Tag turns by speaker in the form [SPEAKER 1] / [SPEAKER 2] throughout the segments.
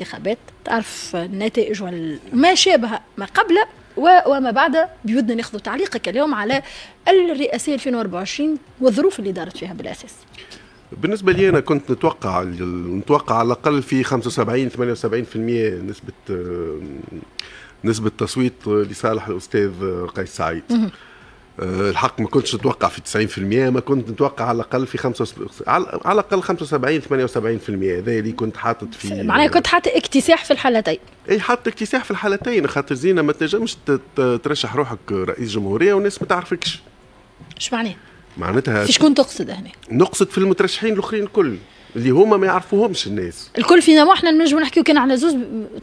[SPEAKER 1] الانتخابات تعرف النتائج وما شابه ما قبل وما بعد بيودنا ناخذ تعليقك اليوم على الرئاسية 2024 والظروف اللي دارت فيها بالأساس.
[SPEAKER 2] بالنسبة لي أنا كنت نتوقع نتوقع على الأقل في 75 78% نسبة نسبة تصويت لصالح الأستاذ قيس سعيد. آه، الحق ما كنتش نتوقع في 90% ما كنت نتوقع على الأقل في 75 على الأقل 75 78% هذا اللي كنت حاطط في
[SPEAKER 1] معناها كنت حاطط اكتساح في الحالتين.
[SPEAKER 2] اي حاطط اكتساح في الحالتين. خاطر زينة ما تنجمش ترشح روحك رئيس جمهورية والناس ما تعرفكش.
[SPEAKER 1] إيش معناها؟
[SPEAKER 2] معناتها
[SPEAKER 1] في شكون تقصد هنا؟
[SPEAKER 2] نقصد في المترشحين الأخرين الكل. اللي هما ما يعرفوهمش الناس.
[SPEAKER 1] الكل فينا ما إحنا نجم نحكيو كان على زوز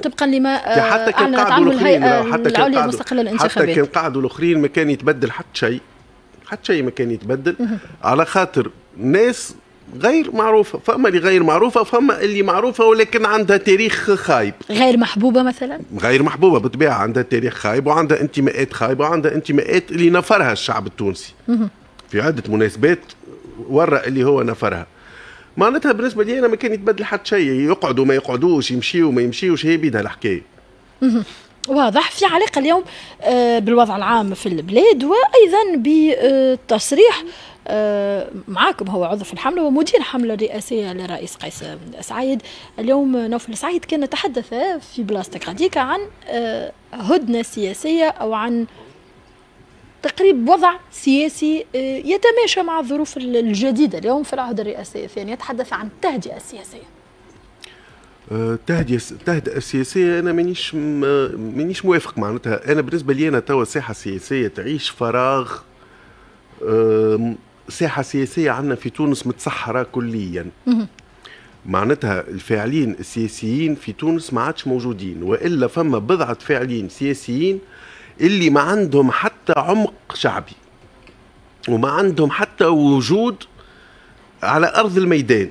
[SPEAKER 1] طبقا لما
[SPEAKER 2] حتى كان قعدوا الأخرين
[SPEAKER 1] حتى كان العليا المستقلة للانتخابات
[SPEAKER 2] حتى كان قعدوا الأخرين ما كان يتبدل حتى شيء. حتى شيء ما كان يتبدل. على خاطر ناس غير معروفة فما اللي غير معروفة فما اللي معروفة ولكن عندها تاريخ خايب.
[SPEAKER 1] غير محبوبة مثلا؟
[SPEAKER 2] غير محبوبة بالطبيعة عندها تاريخ خايب وعندها انتماءات خايبة وعندها انتماءات اللي نفرها الشعب التونسي. في عدة مناسبات ورى اللي هو نفرها. معناتها بالنسبة لي أنا ما كان يتبدل حتى شيء يقعدوا ما يقعدوش يمشيوا ما يمشيوش هي بيدها الحكاية.
[SPEAKER 1] واضح. في علاقة اليوم آه، بالوضع العام في البلاد وأيضا بتصريح آه، معاكم هو عضو في الحملة ومدير حملة رئاسية للرئيس قيس سعيد. اليوم نوفل سعيد كان يتحدث في بلاستيك غاديكا عن آه، هدنة سياسية أو عن تقريب وضع سياسي آه، يتماشى مع الظروف الجديدة. اليوم في العهد الرئاسي الثاني يتحدث عن التهدئة السياسية.
[SPEAKER 2] التهدئة آه، التهدئة السياسية أنا مانيش مانيش موافق معناتها. أنا بالنسبة لي أنا توا ساحة سياسية تعيش فراغ ساحة سياسية عندنا في تونس متسحرة كليا. معناتها الفاعلين السياسيين في تونس ما عادش موجودين وإلا فما بضعة فاعلين سياسيين اللي ما عندهم حتى عمق شعبي. وما عندهم حتى وجود على أرض الميدان.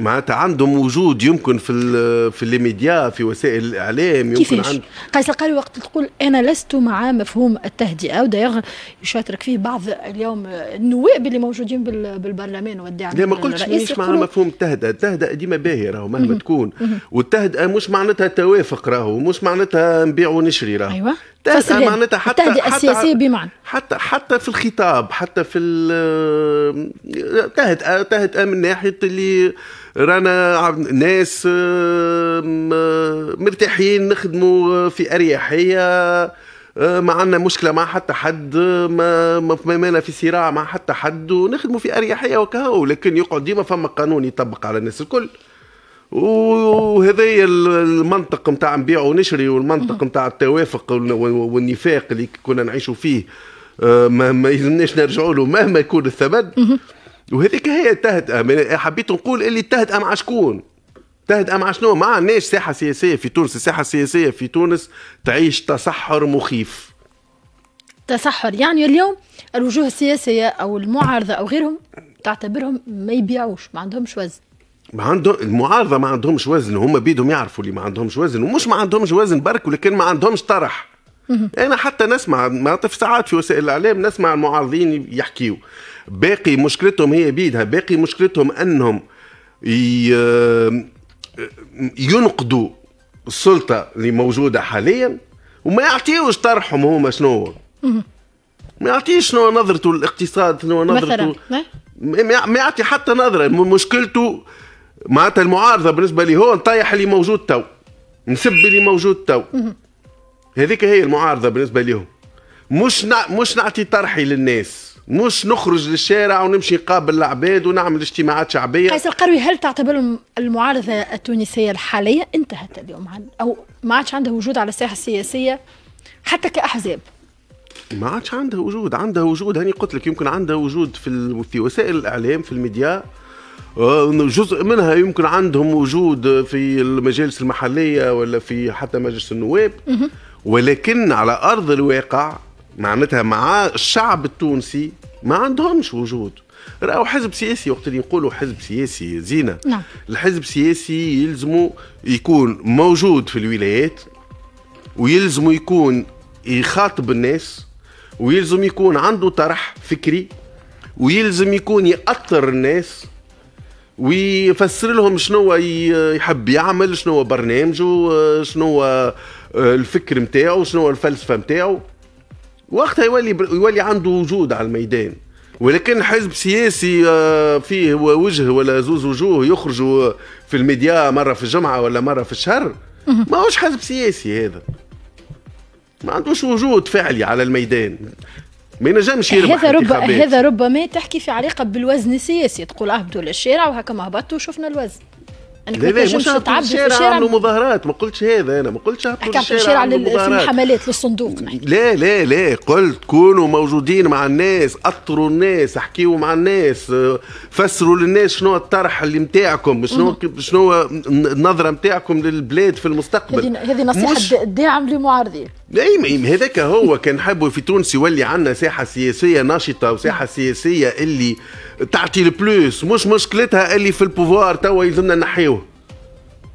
[SPEAKER 2] معناتها عندهم وجود يمكن في في الميديا في وسائل الإعلام يمكن
[SPEAKER 1] كيفاش؟ عند... قيس القاري وقت تقول أنا لست مع مفهوم التهدئة. ودايغ يشارك فيه بعض اليوم النواب اللي موجودين بالبرلمان والدعم
[SPEAKER 2] لا ما قلتش مانيش مع مفهوم التهدئة. التهدئة ديما باهية راهو مهما تكون. والتهدئة مش معناتها توافق راهو مش معناتها نبيع ونشري راهو.
[SPEAKER 1] أيوه.
[SPEAKER 2] التهدئه معناتها حتى
[SPEAKER 1] التهدئة السياسية بمعنى.
[SPEAKER 2] حتى حتى في الخطاب حتى في تهدئة تهدئة من ناحية اللي رانا ناس مرتاحين نخدموا في أريحية ما عندنا مشكلة مع حتى حد ما ما مانا في صراع مع حتى حد ونخدموا في أريحية وكهو لكن يقعد ديما فما قانون يطبق على الناس الكل. وهذا المنطق نتاع نبيع ونشري والمنطق نتاع التوافق والنفاق اللي كنا نعيشوا فيه ما, ما يلزمناش نرجعوا له مهما يكون الثمن. وهذيك هي التهدئه حبيت نقول اللي التهدئه مع شكون؟ تهدئه مع شنو؟ ما عندناش ساحة سياسية في تونس. الساحة السياسية في تونس تعيش تصحر مخيف.
[SPEAKER 1] تصحر. يعني اليوم الوجوه السياسية أو المعارضة أو غيرهم تعتبرهم ما يبيعوش ما عندهمش وزن.
[SPEAKER 2] ما عندهم المعارضه ما عندهمش وزن. هم بيدهم يعرفوا اللي ما عندهمش وزن. ومش ما عندهمش وزن برك ولكن ما عندهمش طرح. أنا حتى نسمع ما في ساعات في وسائل الإعلام نسمع المعارضين يحكيوا. باقي مشكلتهم هي بيدها. باقي مشكلتهم أنهم ينقدوا السلطة اللي موجودة حاليا وما يعطيوش طرحهم هما شنو. ما يعطيش شنو نظرته الاقتصاد شنو نظرته. ما؟ يعطي حتى نظرة. مشكلته معناتها المعارضة بالنسبة لي هو نطيح اللي موجود تو. نسب اللي موجود تو. هذيك هي المعارضة بالنسبة لهم مش نع... مش نعطي طرحي للناس. مش نخرج للشارع ونمشي نقابل العباد ونعمل اجتماعات شعبية.
[SPEAKER 1] قيس القروي هل تعتبر المعارضة التونسية الحالية؟ انتهت اليوم عن أو ما عادش عندها وجود على الساحة السياسية حتى كأحزاب.
[SPEAKER 2] ما عادش عندها وجود. عندها وجود. هاني قلت لك يمكن عندها وجود في في وسائل الإعلام في الميديا. جزء منها يمكن عندهم وجود في المجالس المحلية ولا في حتى مجلس النواب. ولكن على أرض الواقع معناتها مع الشعب التونسي ما عندهمش وجود. راهو حزب سياسي وقت اللي نقولوا حزب سياسي زينة.
[SPEAKER 1] نعم.
[SPEAKER 2] الحزب السياسي يلزمه يكون موجود في الولايات ويلزمه يكون يخاطب الناس ويلزم يكون عنده طرح فكري ويلزم يكون يأثر الناس ويفسر لهم شنو يحب يعمل شنو برنامجه شنو الفكر نتاعو شنو الفلسفة نتاعو وقتها يولي يولي عنده وجود على الميدان. ولكن حزب سياسي آه، فيه وجه ولا زوز وجوه يخرجوا في الميديا مرة في الجمعة ولا مرة في الشهر ما هوش حزب سياسي هذا. ما عندوش وجود فعلي على الميدان. ما ينجمش
[SPEAKER 1] يربح هذا رب هذا ربما تحكي في علاقة بالوزن السياسي. تقول اهبطوا للشارع وهكا ما هبطوا وشفنا الوزن.
[SPEAKER 2] انك لا لا مش هبطوا الشارع. عملوا مظاهرات ما قلتش هذا أنا ما قلتش
[SPEAKER 1] هبطوا الشارع في الحملات للصندوق
[SPEAKER 2] لا لا لا قلت كونوا موجودين مع الناس أطروا الناس أحكيوا مع الناس فسروا للناس شنو الطرح اللي نتاعكم شنو شنو النظره نتاعكم للبلاد في المستقبل.
[SPEAKER 1] هذه نصيحة الداعم للمعارضين
[SPEAKER 2] اي هذاك هو كان حبوا في تونس يولي عندنا ساحة سياسية نشطه وساحة سياسية اللي تعطي ال plus مش مشكلتها اللي في ال pouvoir توا يلزمنا نحيوه.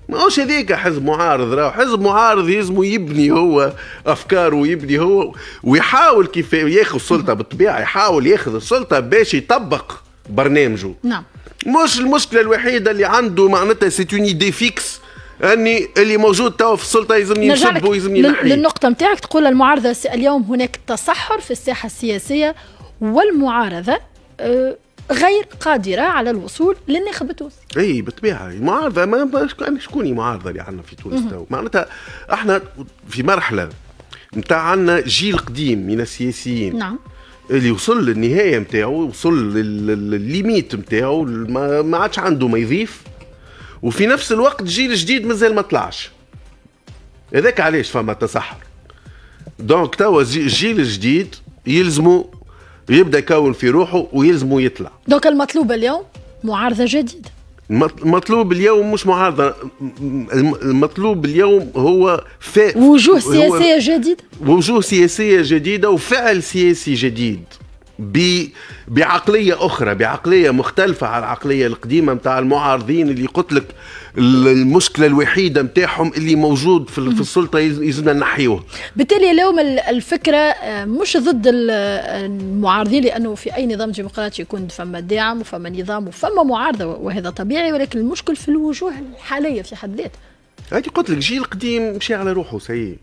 [SPEAKER 2] ماهوش هذيك حزب معارض راهو. حزب معارض يلزمو يبني هو أفكاره ويبني هو ويحاول كيف ياخذ السلطة بالطبيعة يحاول ياخذ السلطة باش يطبق برنامجه
[SPEAKER 1] نعم.
[SPEAKER 2] مش المشكلة الوحيدة اللي عنده معناتها c'est une idée fixe أني اللي موجود توا في السلطة يلزمني نسب ويلزمني
[SPEAKER 1] للنقطة نتاعك تقول المعارضة اليوم هناك تصحر في الساحة السياسية والمعارضة أه غير قادرة على الوصول للناخب التونسي.
[SPEAKER 2] إي بالطبيعة. معارضه ما شكون معارضه اللي عندنا في تونس تو؟ معناتها إحنا في مرحلة نتاع عندنا جيل قديم من السياسيين.
[SPEAKER 1] نعم.
[SPEAKER 2] اللي وصل للنهاية نتاعو وصل للل limite نتاعو ما عادش عنده ما يضيف. وفي نفس الوقت جيل جديد مازال ما طلعش. هذاك علاش فما تصحر دونك توا الجيل الجديد يلزموا يبدأ يكون في روحه ويلزمه يطلع.
[SPEAKER 1] دوك المطلوب اليوم معارضة جديدة.
[SPEAKER 2] المطلوب اليوم مش معارضة المطلوب اليوم هو
[SPEAKER 1] ف... وجوه سياسية جديدة؟
[SPEAKER 2] وجوه سياسية جديدة وفعل سياسي جديد. بعقلية أخرى بعقلية مختلفة على العقلية القديمة نتاع المعارضين اللي قلت لك المشكلة الوحيدة نتاعهم اللي موجود في, في السلطة يلزمنا نحيوه.
[SPEAKER 1] بالتالي اليوم الفكرة آه، مش ضد المعارضين لأنه في أي نظام ديمقراطي يكون فما داعم وفما نظام وفما معارضة وهذا طبيعي ولكن المشكل في الوجوه الحالية في حد ذاتها
[SPEAKER 2] هذه قلت لك جيل قديم مشي على روحه سيء.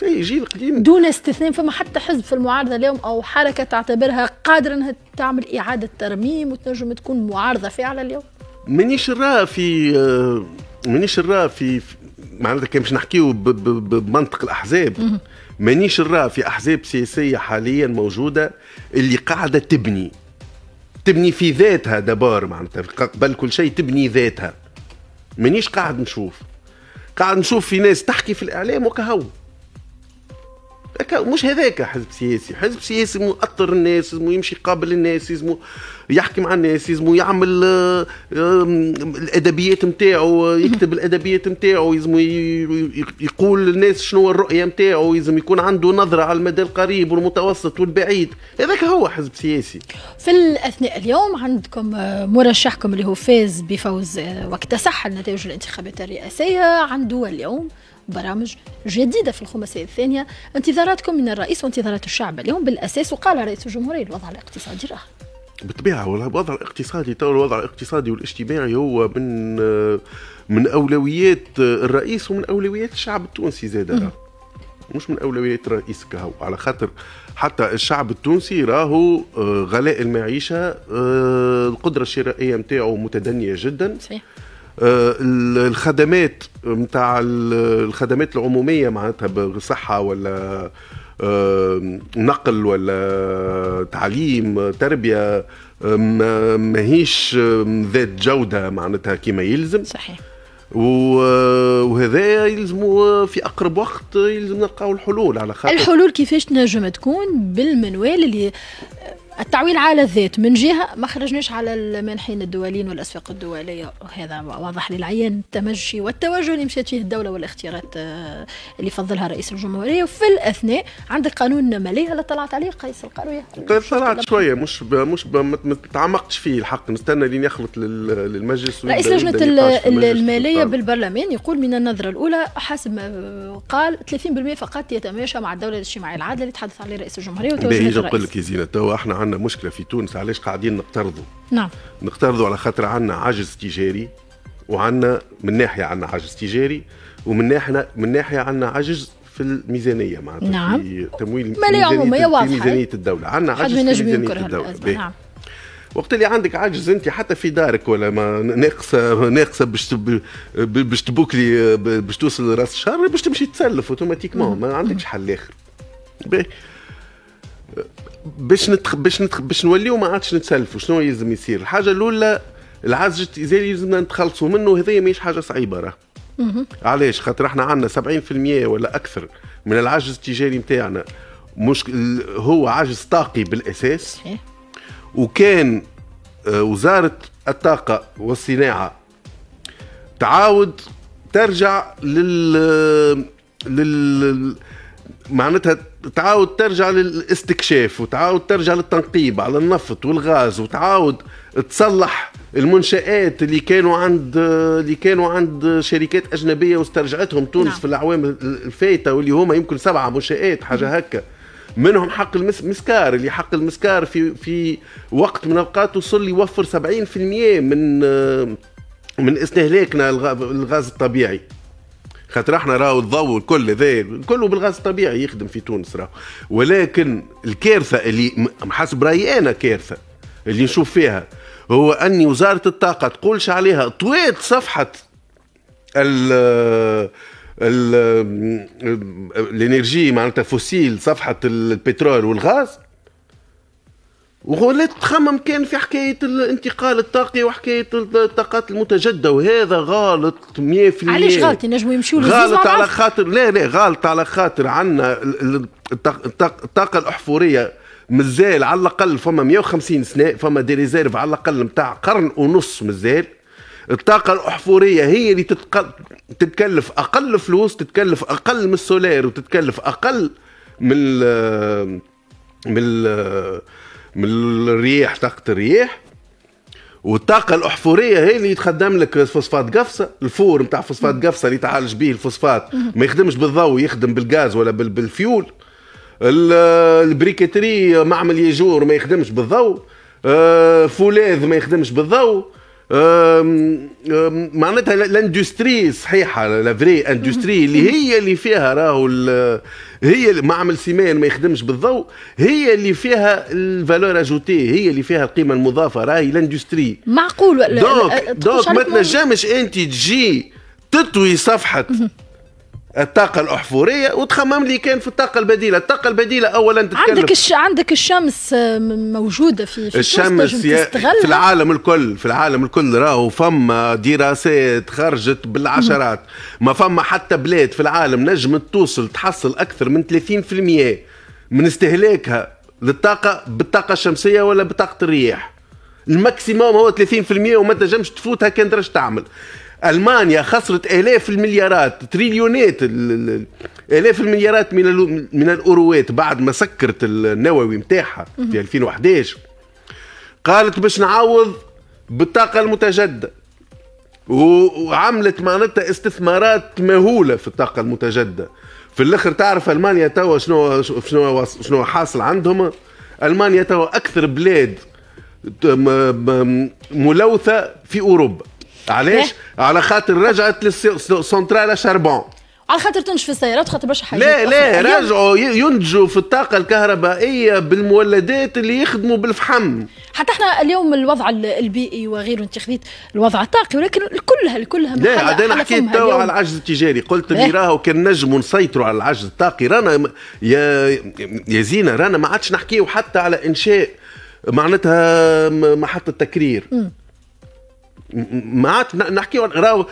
[SPEAKER 2] سيء جيل قديم.
[SPEAKER 1] دون استثناء فما حتى حزب في المعارضة اليوم أو حركة تعتبرها قادرة إنها تعمل إعادة ترميم وتنجم تكون معارضة فعلا اليوم.
[SPEAKER 2] مانيش نراه في مانيش نراه في معناتها كان باش نحكيو بمنطق الأحزاب مانيش نراه في أحزاب سياسية حاليا موجودة اللي قاعدة تبني. تبني في ذاتها d'abord معناتها قبل كل شيء تبني ذاتها. مانيش قاعد نشوف. قاعد نشوف في ناس تحكي في الإعلام وكهو. مش هذاك حزب سياسي. حزب سياسي مؤطر الناس لازم يمشي يقابل الناس لازم يحكي مع الناس لازم يعمل آه، الأدبيات نتاعو يكتب الأدبيات نتاعو لازم يقول للناس شنو الرؤية نتاعو لازم يكون عنده نظرة على المدى القريب والمتوسط والبعيد. هذاك هو حزب سياسي.
[SPEAKER 1] في الأثناء اليوم عندكم آه، مرشحكم اللي هو فاز بفوز آه، واكتسح النتائج الانتخابات الرئاسية عنده اليوم. برامج جديدة في الخماسية الثانية. انتظاراتكم من الرئيس وانتظارات الشعب اليوم بالأساس وقال رئيس الجمهورية الوضع الاقتصادي راه
[SPEAKER 2] بالطبيعة الوضع الاقتصادي تو الوضع الاقتصادي والاجتماعي هو من من أولويات الرئيس ومن أولويات الشعب التونسي زاد مش من أولويات الرئيس كهو. على خاطر حتى الشعب التونسي راهو آه، غلاء المعيشة آه، القدرة الشرائية نتاعو متدنية جدا.
[SPEAKER 1] صحيح.
[SPEAKER 2] الخدمات نتاع الخدمات العمومية معناتها بالصحه ولا آه، نقل ولا تعليم تربية آه، ماهيش ذات جودة معناتها كما يلزم.
[SPEAKER 1] صحيح.
[SPEAKER 2] وهذا يلزموا في أقرب وقت يلزم نلقاو الحلول على خاطر.
[SPEAKER 1] الحلول كيفاش تنجم تكون؟ بالمنوال اللي التعويل على الذات من جهة ما خرجناش على المانحين الدوليين والأسواق الدولية. وهذا واضح للعيان. التمشي والتوجه اللي مشات فيه الدولة والاختيارات آه، اللي فضلها رئيس الجمهورية. وفي الأثناء عندك قانون ماليه اللي طلعت عليه قيس القروية؟
[SPEAKER 2] طلعت شوية مش ب مش ب ما تعمقتش فيه الحق. نستنى لين يخلط للمجلس
[SPEAKER 1] رئيس لجنة المالية بالبرلمان يقول من النظرة الأولى حسب ما قال 30% فقط يتماشى مع الدولة الاجتماعية العادلة اللي تحدث عليه رئيس الجمهورية
[SPEAKER 2] وتوجه الرئيس. نقول لك يا زينة تو إحنا عندنا مشكلة في تونس علاش قاعدين نقترضوا
[SPEAKER 1] نعم
[SPEAKER 2] نقترضوا على خاطر عندنا عجز تجاري وعندنا من ناحية عندنا عجز تجاري ومن ناحيه من ناحية عندنا عجز في الميزانية معناتها
[SPEAKER 1] نعم.
[SPEAKER 2] في تمويل في
[SPEAKER 1] واضحة.
[SPEAKER 2] ميزانية الدولة عندنا عجز في
[SPEAKER 1] ميزانية
[SPEAKER 2] الدولة.
[SPEAKER 1] نعم
[SPEAKER 2] وقت اللي عندك عجز أنت حتى في دارك ولا ما ناقصه ناقصة باش باش ت boucler باش توصل لرأس الشهر باش تمشي تسلف automatiquement ما عندكش حل آخر باهي. باش نتخ... باش نتخ... باش نوليو ما عادش نتسلفوا شنو يلزم يصير؟ الحاجة الأولى العجز التجاري لازمنا نتخلصوا منه هذه ماهيش حاجة صعيبة راه. علاش؟ خاطر إحنا عندنا 70% ولا أكثر من العجز التجاري نتاعنا مشكل هو عجز طاقي
[SPEAKER 1] بالأساس.
[SPEAKER 2] وكان آه، وزارة الطاقة والصناعة تعاود ترجع لل لل معناتها تعاود ترجع للاستكشاف وتعاود ترجع للتنقيب على النفط والغاز وتعاود تصلح المنشآت اللي كانوا عند اللي كانوا عند شركات أجنبية واسترجعتهم تونس
[SPEAKER 1] نعم.
[SPEAKER 2] في الأعوام الفايتة واللي هما يمكن سبعة منشآت حاجة هكا. منهم حق المسكار اللي حق المسكار في في وقت من الأوقات وصل لي يوفر 70% من من استهلاكنا الغ- الغاز الطبيعي. خاطر إحنا راهو الضوء الكل ذا كله بالغاز الطبيعي يخدم في تونس راهو. ولكن الكارثة اللي حسب رأيي أنا كارثة اللي نشوف فيها هو ان وزارة الطاقة تقولش عليها طويت صفحة ال الإنرجي معناتها فوسيل صفحة البترول والغاز ولا تخمم كان في حكاية الانتقال الطاقي وحكاية الطاقات المتجدده وهذا غلط 100%
[SPEAKER 1] علاش غلط ينجموا يمشيوا
[SPEAKER 2] غلط على خاطر لا لا غلط على خاطر عندنا الطاقة الأحفورية مازال على الأقل فما 150 سنة فما des réserves على الأقل نتاع قرن ونص مازال. الطاقة الأحفورية هي اللي تتقل... تتكلف أقل فلوس تتكلف أقل من ال solaire وتتكلف أقل من ال... من ال... من الرياح طاقة الرياح والطاقة الأحفورية هي اللي يتخدم لك فوسفات قفصة ال four نتاع فوسفات قفصة اللي تعالج به الفوسفات. ما يخدمش بالضوء يخدم بالغاز ولا بال- بالفيول. ال- ال briqueterie معمل ياجور ما يخدمش بالضوء. آه، فولاذ ما يخدمش بالضوء. معناتها ال- ال industrie صحيحة la vraie industrie اللي هي اللي فيها راهو هي معمل ciment ما يخدمش بالضوء هي اللي فيها ال valeur ajoutée هي اللي فيها القيمة المضافة راهي
[SPEAKER 1] ال
[SPEAKER 2] industrie
[SPEAKER 1] معقول
[SPEAKER 2] donc
[SPEAKER 1] تخش
[SPEAKER 2] ما تنجمش أنت تجي تطوي صفحة الطاقة الأحفورية وتخمم لي كان في الطاقة البديلة، الطاقة البديلة أولا تتكلم
[SPEAKER 1] عندك الش... عندك الشمس آه، م- موجودة في في
[SPEAKER 2] الشمس يا- في العالم الكل في العالم الكل راهو فما دراسات خرجت بالعشرات ما فما حتى بلاد في العالم نجمت توصل تحصل أكثر من 30% من استهلاكها للطاقة بالطاقة الشمسية ولا بطاقة الرياح. ال maximum هو 30% وما تنجمش تفوتها كان ترش تعمل. ألمانيا خسرت آلاف المليارات تريليونات ال- ال- آلاف المليارات من من الاوروات بعد ما سكرت النووي نتاعها في 2011 قالت باش نعوض بالطاقة المتجددة. وعملت معناتها استثمارات مهولة في الطاقة المتجددة. في الآخر تعرف ألمانيا توا شنو شنو شنو حاصل عندهم؟ ألمانيا توا أكثر بلاد ملوثة في أوروبا. علاش؟ على خاطر رجعت للسنترالة شربون.
[SPEAKER 1] على خاطر تنشف السيارات خاطر برشا حاجات
[SPEAKER 2] لا لا رجعوا ينتجوا في الطاقة الكهربائية بالمولدات اللي يخدموا بالفحم.
[SPEAKER 1] حتى إحنا اليوم الوضع ال- البيئي وغيره انت خذيت الوضع الطاقي ولكن كلها كلها
[SPEAKER 2] لا عاد
[SPEAKER 1] أنا
[SPEAKER 2] حكيت توا. على العجز التجاري. قلت اللي
[SPEAKER 1] إيه.
[SPEAKER 2] راهو كان نجموا نسيطروا على العجز الطاقي. رانا يا يا زينة رانا ما عادش نحكيو حتى على إنشاء معناتها م- محطة تكرير. م- ما عادش ن- نحكيو راهو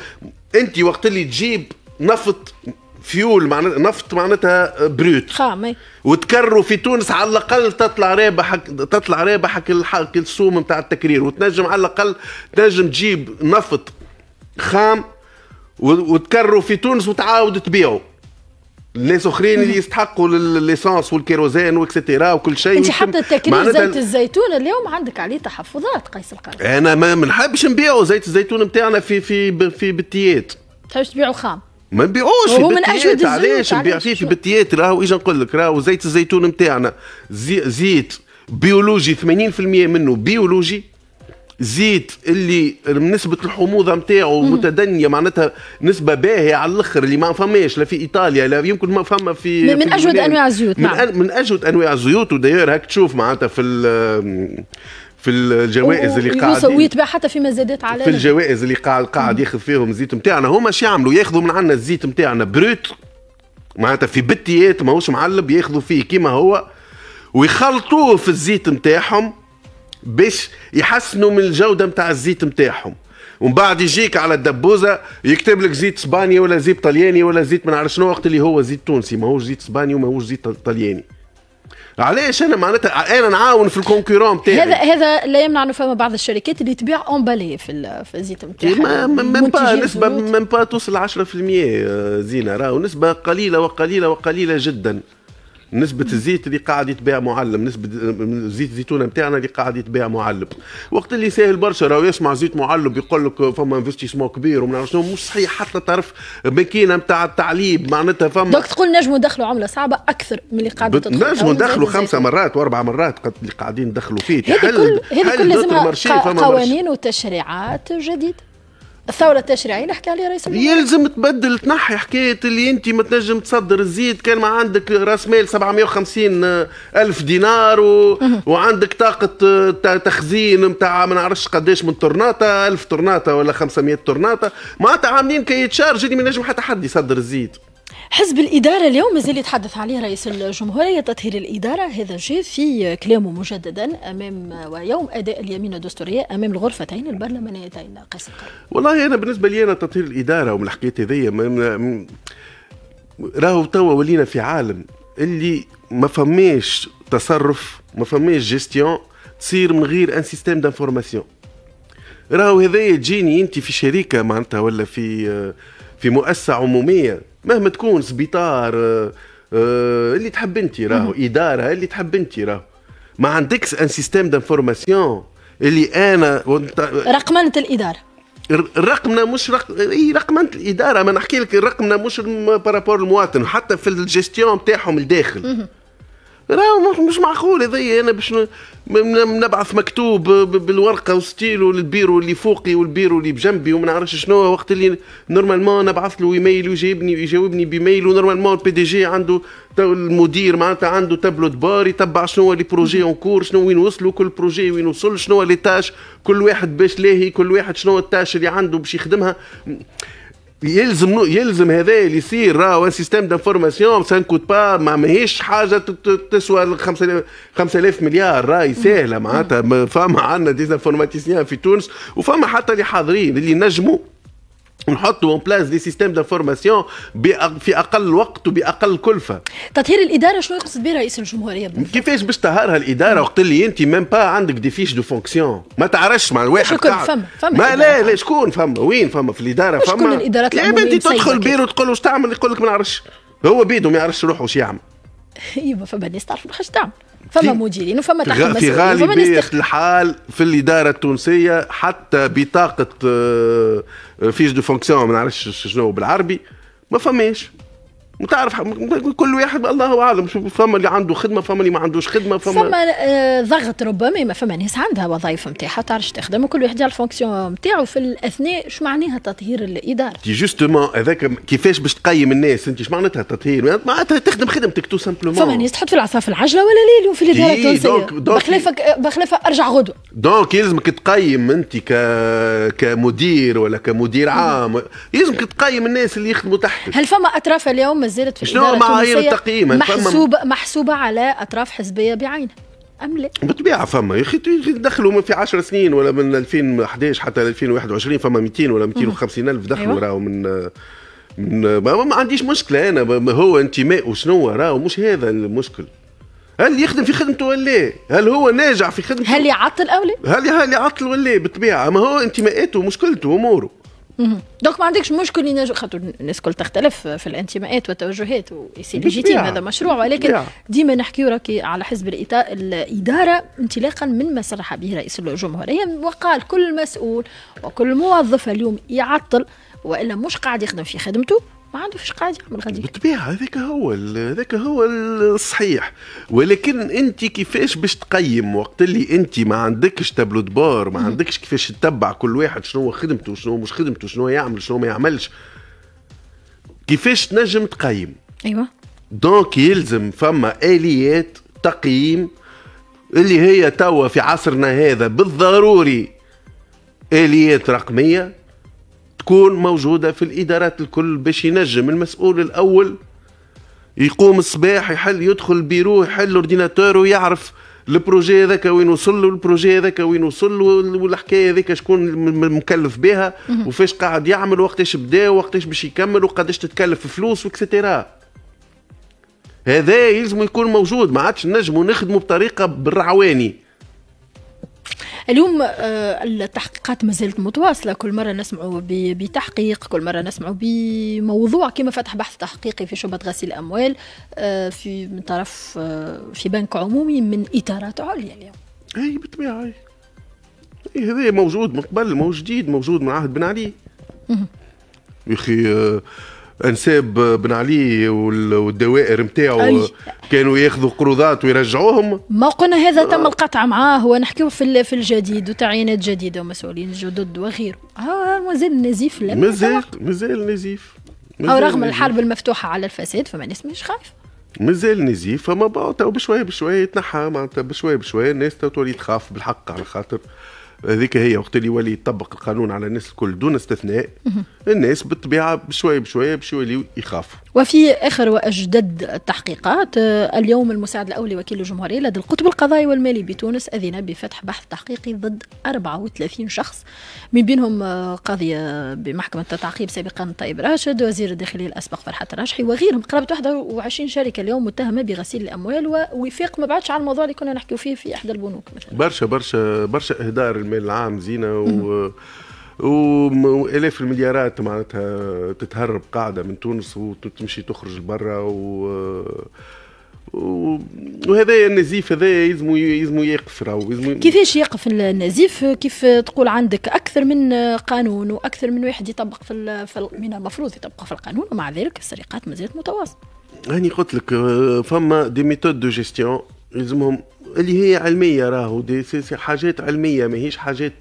[SPEAKER 2] انت وقت اللي تجيب نفط فيول معناتها نفط معناتها brut
[SPEAKER 1] خام.
[SPEAKER 2] وتكرروا في تونس على الأقل تطلع رابحك تطلع رابحك السوم نتاع التكرير. وتنجم على الأقل تنجم تجيب نفط خام وتكرروا في تونس وتعاود تبيعه الناس اخرين اللي يستحقوا ال essence وال kérosène و et cetera وكل شيء أنت
[SPEAKER 1] حتى تكرير زيت الزيتون اليوم عندك عليه تحفظات قيس القروي
[SPEAKER 2] أنا ما نحبش نبيعوا زيت الزيتون نتاعنا في في في بتيات
[SPEAKER 1] تحبش تبيعوا خام؟
[SPEAKER 2] ما نبيعوش
[SPEAKER 1] هو
[SPEAKER 2] في
[SPEAKER 1] من الزيوت،
[SPEAKER 2] علاش نبيع؟ فيه في؟ بتيات راهو اجا نقول لك؟ راهو زيت الزيتون نتاعنا زي زيت بيولوجي 80% منه بيولوجي زيت اللي نسبة الحموضة نتاعو متدنية معناتها نسبة باهية على الآخر اللي ما فماش لا في إيطاليا لا يمكن ما فما في
[SPEAKER 1] من,
[SPEAKER 2] في
[SPEAKER 1] من أجود أنواع الزيوت
[SPEAKER 2] من, نعم. من أجود أنواع الزيوت وداير هاك تشوف معناتها في في الجوائز اللي قاعد
[SPEAKER 1] ويتباع حتى في مزادات
[SPEAKER 2] على في الجوائز اللي قاعد قاعد ياخذ فيهم الزيت نتاعنا هما شو يعملوا؟ ياخذوا من عندنا الزيت نتاعنا بروت معناتها في بتيات ماهوش معلب ياخذوا فيه كيما هو ويخلطوه في الزيت نتاعهم باش يحسنوا من الجودة نتاع الزيت نتاعهم ومن بعد يجيك على الدبوزة يكتب لك زيت إسباني ولا زيت طلياني ولا زيت ما نعرف شنو وقت اللي هو زيت تونسي. ماهوش زيت إسباني وماهوش زيت طلياني علاش أنا معناتها أنا نعاون في ال concurrent
[SPEAKER 1] بتاعي. هذا هذا لا يمنع أنه فما بعض الشركات اللي تبيع emballé في في الزيت نتاعها
[SPEAKER 2] من با نسبة من با توصل 10% آه، زينة. راهو نسبة قليلة وقليلة وقليلة جدا. نسبة الزيت اللي قاعد يتباع معلم نسبة زيت الزيتونة نتاعنا اللي قاعد يتباع معلم. وقت اللي ساهل برشا راهو يسمع زيت معلب يقول لك فما انفستيسمون كبير وما شنو مش صحيح حتى طرف ماكينة نتاع التعليب معناتها فما
[SPEAKER 1] دوك تقول نجموا ندخلوا عملة صعبة أكثر من اللي قاعد
[SPEAKER 2] تدخل نجموا ندخلوا خمسة مرات وأربع مرات اللي قاعدين ندخلوا فيه.
[SPEAKER 1] هذه كل هذه كل لازمها قوانين وتشريعات جديدة. الثوره التشريعيه اللي حكى عليها رئيس
[SPEAKER 2] الوزراء يلزم تبدل تنحي حكاية اللي أنت ما تنجم تصدر الزيت. كان ما عندك راس مال 750 ألف دينار و... وعندك طاقة تخزين نتاع ما نعرفش قداش من طرناطة 1000 طرناطة ولا 500 طرناطة. معناتها عاملين كي يتشارج اللي ما نجم حتى حد يصدر الزيت.
[SPEAKER 1] حزب الإدارة اليوم مازال يتحدث عليه رئيس الجمهورية تطهير الإدارة. هذا جاء في كلامه مجددا أمام ويوم أداء اليمين الدستورية أمام الغرفتين البرلمانيتين. قيس
[SPEAKER 2] والله أنا بالنسبة لي أنا تطهير الإدارة ومن الحكاية هذيا راهو توا ولينا في عالم اللي ما فماش تصرف ما فماش جيستيون تصير من غير un système d'information راهو هذايا تجيني أنت في شركة معناتها ولا في في مؤسسة عمومية مهما تكون سبيطار آه، آه، اللي تحب انت راهو إدارة اللي تحب انت راهو. ما عندكش un système d'information اللي أنا
[SPEAKER 1] رقمنة الإدارة.
[SPEAKER 2] رقمنا مش رق... إي رقمنة الإدارة. ما نحكي لك رقمنا مش par rapport المواطن حتى في الجيستيون نتاعهم الداخل. راهو مش معقول هذايا أنا باش نبعث مكتوب بالورقة و stylo لل bureau اللي فوقي والبيرو اللي بجنبي وما نعرفش شنو. وقت اللي normalement نبعث له إيميل ويجاوبني يجاوبني ب email و normalement ال PDG عنده المدير معناتها عنده tableau de bord يتبع شنو les projets en cours شنو وين وصلوا كل projet وين وصل شنو les tâches كل واحد باش لاهي كل واحد شنو ال tâche اللي عنده باش يخدمها. يلزم يلزم هذا اللي يصير. راهو système d'information ça ne coûte pas ما ماهيش حاجة تسوى 5000 مليار. راهي سهله معناتها. فما عندنا des informaticiens في تونس وفما حتى اللي حاضرين اللي نجموا. نحطوا en place des systèmes d'information في أقل وقت وبأقل كلفة.
[SPEAKER 1] تطهير الإدارة شنو يقصد به رئيس الجمهورية
[SPEAKER 2] كيفاش باش تطهرها الإدارة وقت اللي أنت même pas عندك des fiches de fonction ما تعرفش مع الواحد
[SPEAKER 1] شكون؟ فما فما
[SPEAKER 2] ما لا لا شكون فما وين فما في الإدارة فما
[SPEAKER 1] شكون الإدارات
[SPEAKER 2] يا بنتي تدخل بيرو تقول له واش تعمل؟ يقول لك ما نعرفش. هو بيدو ما يعرفش روحه واش يعمل.
[SPEAKER 1] أيوه فما ناس تعرف واش تعمل. فما مديرين وفما
[SPEAKER 2] تحكم في غالبية الحال في الإدارة التونسية حتى بطاقة fiche de fonction ما نعرفش شنو بالعربي ما فماش. وتعرف كل واحد الله أعلم فما اللي عنده خدمة فما اللي ما عندوش خدمة
[SPEAKER 1] فما فما آه ضغط ربما ما فما ناس عندها وظائف نتاعها تعرفش تخدم وكل واحد يعرف ال fonction نتاعو في الأثناء شو معناها تطهير الإدارة؟
[SPEAKER 2] تي justement هذاك كيفاش باش تقيم الناس؟ أنت إيش معناتها تطهير؟ معناتها تخدم خدمتك tout simplement
[SPEAKER 1] فما ناس تحط في العصا في العجلة ولا ليل في الإدارة التونسية. بخلافك بخلافه أرجع غدوة.
[SPEAKER 2] donc يلزمك تقيم أنت ك كمدير ولا كمدير عام. يلزمك تقيم الناس اللي يخدموا تحتك.
[SPEAKER 1] هل فما أطراف اليوم زالت في
[SPEAKER 2] شنو معايير التقييم
[SPEAKER 1] محسوبه محسوبة على أطراف حزبية بعينها ام لا؟
[SPEAKER 2] بالطبيعه فما يا أخي دخلوا في 10 سنين ولا من 2011 حتى 2021 فما 200 ولا 250 ألف دخلوا أيوة. راهو من من ما, ما عنديش مشكلة أنا هو انتماء وشنو راهو مش هذا المشكل هل يخدم في خدمته ولا لا؟ هل هو ناجح في خدمته؟
[SPEAKER 1] هل يعطل أو لا؟
[SPEAKER 2] هل هل يعطل ولا لا بالطبيعه؟ ما هو انتماءاته مشكلته اموره
[SPEAKER 1] donc ما عندكش مشكل ينجم خاطر الناس الكل تختلف في الانتماءات والتوجهات و c'est légitime هذا مشروع ولكن ديما نحكيو راكي على حزب الإدارة انطلاقا من ما صرح به رئيس الجمهوريه وقال كل مسؤول وكل موظف اليوم يعطل وإلا مش قاعد يخدم في خدمته. ما عنده فيش قاعد يعمل غادي
[SPEAKER 2] بالطبيعة هذاك هو هذاك هو الصحيح. ولكن أنت كيفاش باش تقيم وقت اللي أنت ما عندكش tableau de bord ما عندكش كيفاش تتبع كل واحد شنو هو خدمته شنو مش خدمته شنو يعمل شنو ما يعملش. كيفاش تنجم تقيم؟
[SPEAKER 1] أيوه.
[SPEAKER 2] donc يلزم فما آليات تقييم اللي هي توا في عصرنا هذا بالضروري آليات رقمية. تكون موجودة في الإدارات الكل باش ينجم. المسؤول الأول يقوم الصباح يحل يدخل البيرو يحل ال ordinateur ويعرف ال projet هذاك وين وصل له ال projet هذاك وين وصل له والحكاية هذيك شكون مكلف بها وفاش قاعد يعمل وقتاش بدا وقتاش باش يكمل وقداش تتكلف فلوس et cetera هذا يلزم يكون موجود. ما عادش نجموا نخدموا بطريقة بالرعواني
[SPEAKER 1] اليوم آه، التحقيقات ما زالت متواصلة. كل مرة نسمعوا بتحقيق كل مرة نسمعوا بموضوع كما فتح بحث تحقيقي في شبهه غسيل الأموال آه، في من طرف آه، في بنك عمومي من إطارات عليا اليوم.
[SPEAKER 2] أي بالطبيعة أي. هذا موجود من قبل موجود جديد موجود من عهد بن علي. يا أخي انساب بن علي والدوائر نتاعو كانوا ياخذوا قروضات ويرجعوهم؟
[SPEAKER 1] ما قلنا هذا تم القطع معاه ونحكيو في في الجديد وتعيينات جديدة ومسؤولين جدد وغيره. آه مازال نزيف
[SPEAKER 2] مازال مازال نزيف.
[SPEAKER 1] أو رغم نزيف. الحرب المفتوحة على الفساد فما ناس مش خايف
[SPEAKER 2] مازال نزيف فما تو بشوية بشوية يتنحى معناتها بشوية بشوية الناس تولي تخاف بالحق على خاطر. هذيك هي وقت اللي يولي يطبق القانون على الناس الكل دون استثناء الناس بالطبيعة بشوية بشوية باش يوليو يخافوا.
[SPEAKER 1] وفي آخر واجدد التحقيقات آه، اليوم المساعد الأول لوكيل الجمهورية لدى القطب القضائي والمالي بتونس أذن بفتح بحث تحقيقي ضد 34 شخص. من بينهم آه، قاضيه بمحكمة التعقيب سابقا طيب راشد وزير الداخليه الأسبق فرحات الراشحي وغيرهم. قرابة 21 شركة اليوم متهمة بغسيل الأموال ووفاق. ما بعدش على الموضوع اللي كنا نحكيو فيه في إحدى البنوك
[SPEAKER 2] مثلا. برشا برشا برشا إهدار المال العام زينة و وإلاف المليارات معناتها تتهرب قاعدة من تونس وتمشي تخرج لبرا و وهذا النزيف هذا يلزم يلزم يقف راهو
[SPEAKER 1] يلزم كيفاش يقف النزيف؟ كيف تقول عندك أكثر من قانون وأكثر من واحد يطبق في, في من المفروض يطبق في القانون ومع ذلك السرقات ما زالت متواصلة.
[SPEAKER 2] هاني قلت لك فما des méthodes de gestion يلزمهم اللي هي علمية راهو des حاجات علمية ماهيش حاجات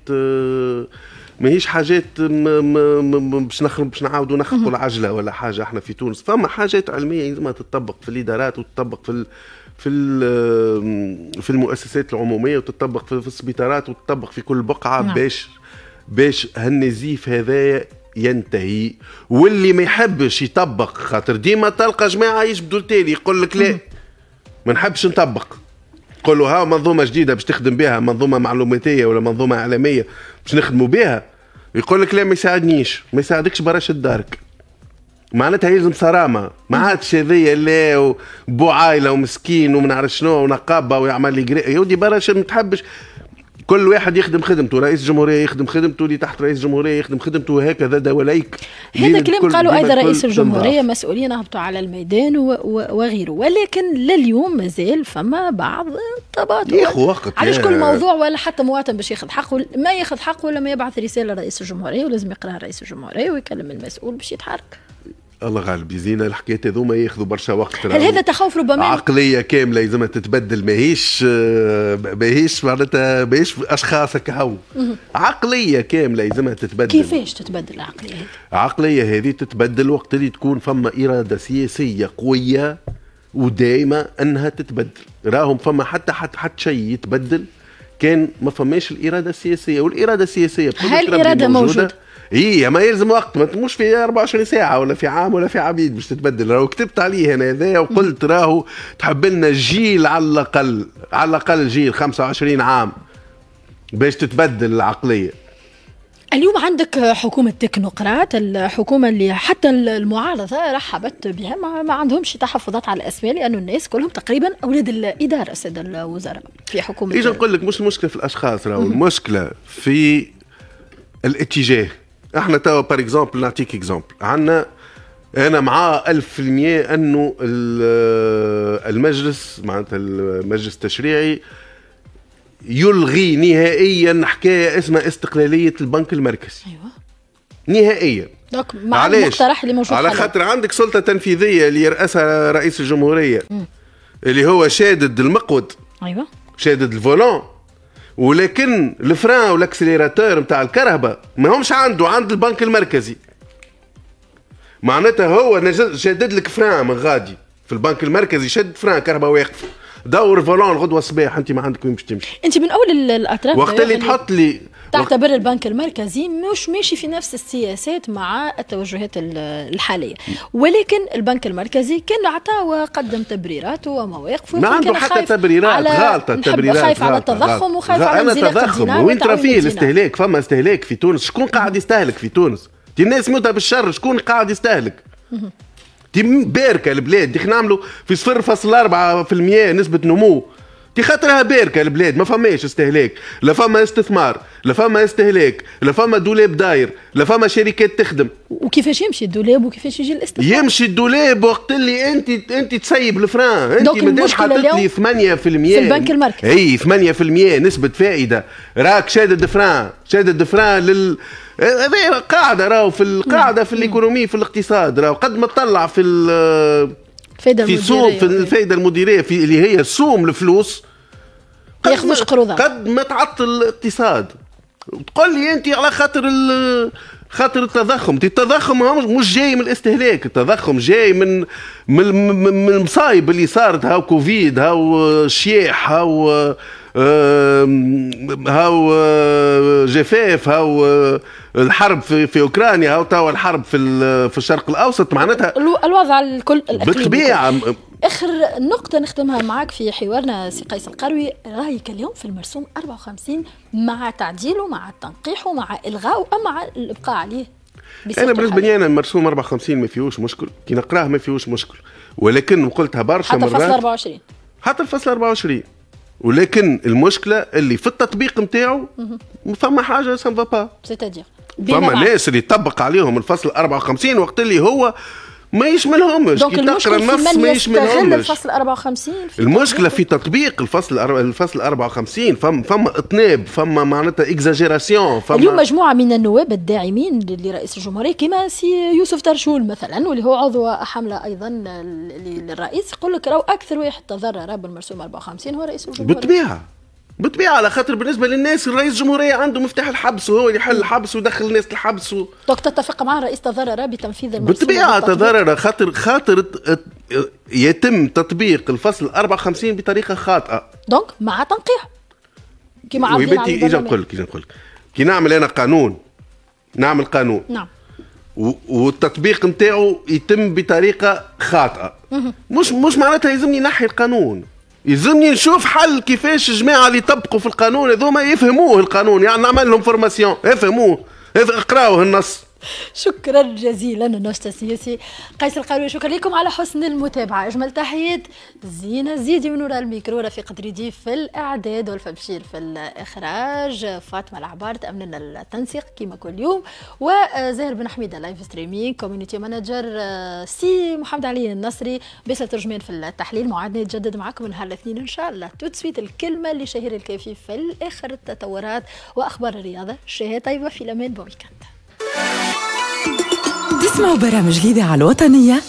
[SPEAKER 2] ماهيش حاجات باش نخرب باش نعاودوا نخلقوا العجله ولا حاجة إحنا في تونس. فما حاجات علمية لازمها تطبق في الإدارات وتطبق في في في المؤسسات العمومية وتطبق في السبيطارات وتطبق في كل بقعة نعم. باش باش هالنزيف هذايا ينتهي. واللي ما يحبش يطبق خاطر ديما تلقى جماعة يجبدوا التالي يقول لك لا ما نحبش نطبق. قول له ها منظومة جديدة باش تخدم بها منظومة معلوماتية ولا منظومة إعلامية باش نخدموا بها؟ يقول لك لا ما يساعدنيش. ما يساعدكش براش دارك معناتها يلزم صرامة. ما عادش هذيا لا بو عائله ومسكين وما نعرف شنو ونقابة ويعمل لي يا ودي براش ما تحبش. كل واحد يخدم خدمته رئيس الجمهوريه يخدم خدمته اللي تحت رئيس الجمهوريه يخدم خدمته وهكذا دواليك
[SPEAKER 1] هذا كلام قالوا أيضا رئيس الجمهورية مسؤولين هبطوا على الميدان وغيره. ولكن لليوم مازال فما بعض التباطؤ علاش كل موضوع ولا حتى مواطن باش ياخذ حقه. ما ياخذ حقه لما يبعث رسالة لرئيس الجمهورية ولازم يقرأها رئيس الجمهورية ويكلم المسؤول باش يتحرك.
[SPEAKER 2] الله غالب يزينا الحكايات هذوما ياخذوا برشا وقت
[SPEAKER 1] هل هذا تخوف ربما؟
[SPEAKER 2] عقلية كاملة لازمها تتبدل ماهيش ماهيش معناتها ماهيش أشخاص هكا عقلية كاملة لازمها تتبدل.
[SPEAKER 1] كيفاش تتبدل العقلية هذه؟
[SPEAKER 2] العقليه هذه تتبدل وقت اللي تكون فما إرادة سياسية قوية ودائمة أنها تتبدل. راهم فما حتى حتى, حتى شيء يتبدل كان ما فماش الإرادة السياسية والإرادة السياسية
[SPEAKER 1] هل الإرادة موجودة.
[SPEAKER 2] هي ما يلزم وقت ما مش في 24 ساعة ولا في عام ولا في عبيد باش تتبدل. راهو كتبت عليه أنا هذا وقلت راهو تحب لنا جيل على الأقل على الأقل جيل 25 عام باش تتبدل العقلية.
[SPEAKER 1] اليوم عندك حكومة تكنوقراط الحكومة اللي حتى المعارضة رحبت بها ما, ما عندهمش تحفظات على الأسماء لأنه الناس كلهم تقريبا أولاد الإدارة السادة الوزراء في حكومة
[SPEAKER 2] إيجا نقول لك مش المشكلة في الأشخاص راهو المشكلة في الاتجاه. إحنا توا par exemple نعطيك exemple عندنا أنا في المية أنه المجلس معناتها المجلس التشريعي يلغي نهائيا حكاية اسمها استقلالية البنك المركزي.
[SPEAKER 1] أيوه.
[SPEAKER 2] نهائيا.
[SPEAKER 1] مع المقترح اللي موجود
[SPEAKER 2] على خاطر عندك سلطة تنفيذية اللي يرأسها رئيس الجمهورية. م. اللي هو شادد المقود.
[SPEAKER 1] أيوه.
[SPEAKER 2] شادد ال volant. ولكن ال frein وال accélérateur نتاع الكرهبه ما همش عنده عند البنك المركزي. معناتها هو شدد لك frein من غادي. في البنك المركزي شد frein كهرباء واقف. دور volant غدوة الصباح أنت ما عندك وين باش تمشي.
[SPEAKER 1] أنت من أول الأطراف
[SPEAKER 2] وقت اللي تحط لي
[SPEAKER 1] تعتبر البنك المركزي مش ماشي في نفس السياسات مع التوجهات الحالية. ولكن البنك المركزي كان عطى وقدم تبريرات ومواقف
[SPEAKER 2] ما عنده حتى تبريرات غالطه تبريرات
[SPEAKER 1] خايف على التضخم وخايف على
[SPEAKER 2] انزلاق التضخم وين ترى فيه؟ الاستهلاك فما استهلاك في تونس. شكون قاعد يستهلك في تونس؟ الناس موتها بالشر شكون قاعد يستهلك؟ دي باركه البلاد دي نعملوا في 0.4% نسبة نمو. دي خاطرها باركة البلاد ما فماش استهلاك. لا فما استثمار لا فما استهلاك لا فما دولاب داير لا فما شركات تخدم.
[SPEAKER 1] وكيفاش يمشي الدولاب وكيفاش يجي الاستثمار؟
[SPEAKER 2] يمشي الدولاب وقت اللي انت أنت تسيب الفران. أنت مادام حطيت لي 8% في
[SPEAKER 1] البنك المركزي.
[SPEAKER 2] إي 8% نسبة فائدة. راك شادد فران شادد فران لل هذه قاعدة راهو في القاعدة في الإيكونومي في الاقتصاد راهو. قد ما تطلع في
[SPEAKER 1] الفائده
[SPEAKER 2] في سوم في الفائده المديرية في اللي هي سوم الفلوس
[SPEAKER 1] قد ما قروضا
[SPEAKER 2] قد ما تعطل الاقتصاد. تقول لي أنت على خاطر خاطر التضخم. التضخم مش جاي من الاستهلاك. التضخم جاي من من من المصايب اللي صارت هاو كوفيد هاو شياح هاو هاو جفاف هاو الحرب في في أوكرانيا هاو توا الحرب في في الشرق الأوسط معناتها؟
[SPEAKER 1] الوضع الكل
[SPEAKER 2] بالطبيعة.
[SPEAKER 1] آخر نقطة نختمها معك في حوارنا سي قيس القروي رأيك اليوم في المرسوم 54 مع تعديله مع تنقيحه مع الغائه ام مع الإبقاء عليه
[SPEAKER 2] أنا بالنسبة لي أنا المرسوم 54 ما فيهوش مشكل. كي نقراه ما فيهوش مشكل. ولكن قلتها برشا
[SPEAKER 1] مرات حتى الفصل 24
[SPEAKER 2] حتى الفصل 24 ولكن المشكلة اللي في التطبيق نتاعو فما حاجة ça n'est
[SPEAKER 1] pas c'est-à-dire
[SPEAKER 2] فما ناس اللي طبق عليهم الفصل 54 وقت اللي هو ما يشملهمش.
[SPEAKER 1] كي تقرأ النص ما يشملهمش. الفصل 54
[SPEAKER 2] في المشكلة في تطبيق. الفصل الفصل 54 فما فما اطناب فما معناتها exagération
[SPEAKER 1] فما اليوم مجموعة من النواب الداعمين لرئيس الجمهورية كما سي يوسف ترشول مثلا واللي هو عضو حملة أيضا للرئيس يقول لك راهو أكثر واحد تضرر بالمرسوم 54 هو رئيس الجمهورية.
[SPEAKER 2] بالطبيعة. بالطبيعه على خاطر بالنسبة للناس الرئيس الجمهورية عنده مفتاح الحبس وهو اللي يحل الحبس ويدخل الناس الحبس و...
[SPEAKER 1] donc تتفق مع الرئيس تضرر بتنفيذ المرسوم
[SPEAKER 2] بالطبيعه تضرر خاطر خاطر يتم تطبيق الفصل 54 بطريقة خاطئة.
[SPEAKER 1] donc مع تنقيح
[SPEAKER 2] كما عارفين أجي نقول لك أجي نقول لك. كي نعمل أنا قانون نعمل قانون.
[SPEAKER 1] نعم.
[SPEAKER 2] والتطبيق نتاعو يتم بطريقة خاطئة. مش مش معناتها يلزمني نحي القانون. يلزمني نشوف حل كيفاش الجماعه اللي يطبقوا في القانون هذوما يفهموه القانون يعني نعمل لهم formation يفهموه اقراوه النص.
[SPEAKER 1] شكرا جزيلا الناشطه السياسي قيس القروي. شكرا لكم على حسن المتابعة. أجمل تحيات زينة الزيدي من وراء الميكرو رفيق دريدي في الإعداد وألفة بشير في الإخراج. فاطمة العبار تامن لنا التنسيق كما كل يوم. وزاهر بن حميدة live streaming community manager سي محمد علي النصري. باسل ترجمان في التحليل. موعدنا يتجدد معكم نهار الاثنين إن شاء الله. tout de suite الكلمة لشهير الكافي في آخر التطورات وأخبار الرياضة. شهيه طيبة في الأمان. بويكند
[SPEAKER 3] تسمعوا برامج جديدة على الوطنية؟